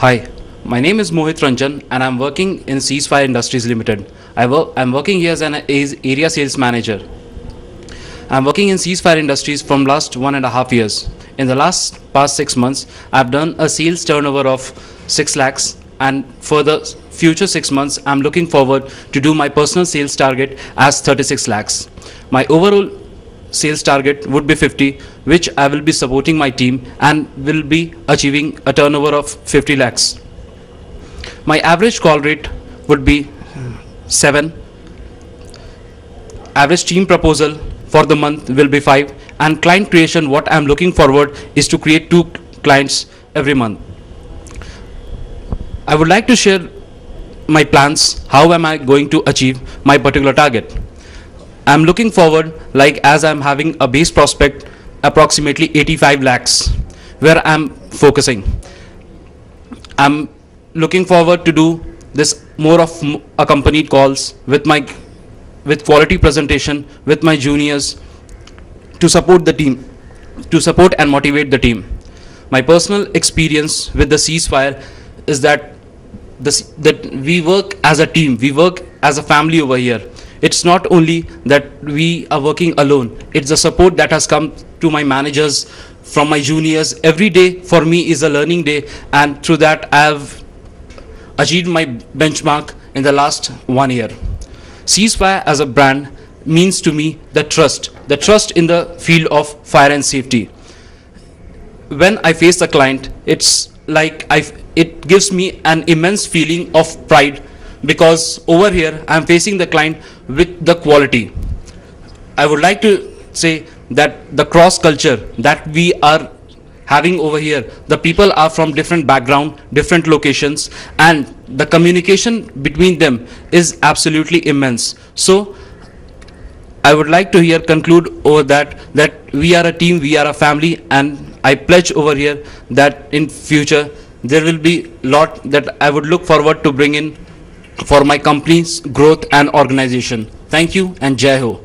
Hi, my name is Mohit Ranjan and I'm working in Ceasefire Industries Limited. I work, I'm working here as an area sales manager. I'm working in Ceasefire Industries from last one and a half years. In the last past six months, I've done a sales turnover of six lakhs, and for the future six months, I'm looking forward to do my personal sales target as 36 lakhs. My overall sales target would be 50, which I will be supporting my team and will be achieving a turnover of 50 lakhs. My average call rate would be 7. Average team proposal for the month will be 5 and client creation what I'm looking forward is to create two clients every month. I would like to share my plans how am I going to achieve my particular target. I'm looking forward like as I'm having a base prospect approximately 85 lakhs where I'm focusing. I'm looking forward to do this more of accompanied calls with my with quality presentation with my juniors to support the team to support and motivate the team. My personal experience with the ceasefire is that this, that we work as a team. We work as a family over here it's not only that we are working alone. It's the support that has come to my managers from my juniors. Every day for me is a learning day. And through that i have achieved my benchmark in the last one year. Ceasefire as a brand means to me the trust the trust in the field of fire and safety. When I face a client, it's like I it gives me an immense feeling of pride because over here I'm facing the client with the quality. I would like to say that the cross culture that we are having over here, the people are from different background, different locations, and the communication between them is absolutely immense. So I would like to here conclude over that that we are a team, we are a family, and I pledge over here that in future there will be lot that I would look forward to bring in for my company's growth and organization. Thank you and Jai Ho.